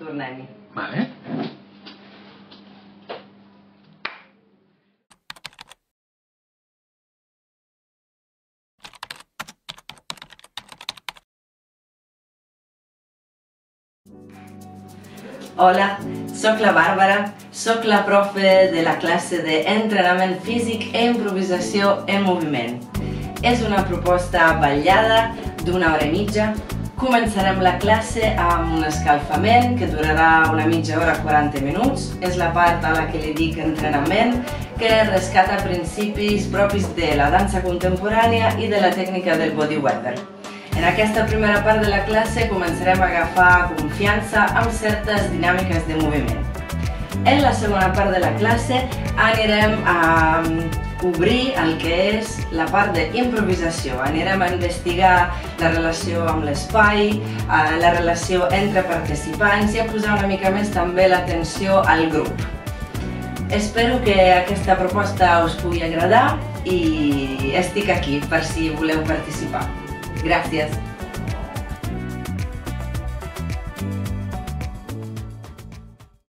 Tornem-hi. Vale. Hola, sóc la Bàrbara, sóc la profe de la classe d'entrenament físic i improvisació en moviment. És una proposta ballada d'una hora i mitja. Començarem la classe amb un escalfament que durarà una mitja hora, 40 minuts. És la part a la que li dic entrenament, que rescata principis propis de la dansa contemporània i de la tècnica del bodyweather. En aquesta primera part de la classe començarem a agafar confiança amb certes dinàmiques de moviment. En la segona part de la classe anirem a obrir el que és la part d'improvisació. Anirem a investigar la relació amb l'espai, la relació entre participants i a posar una mica més també l'atenció al grup. Espero que aquesta proposta us pugui agradar i estic aquí per si voleu participar. Gracias.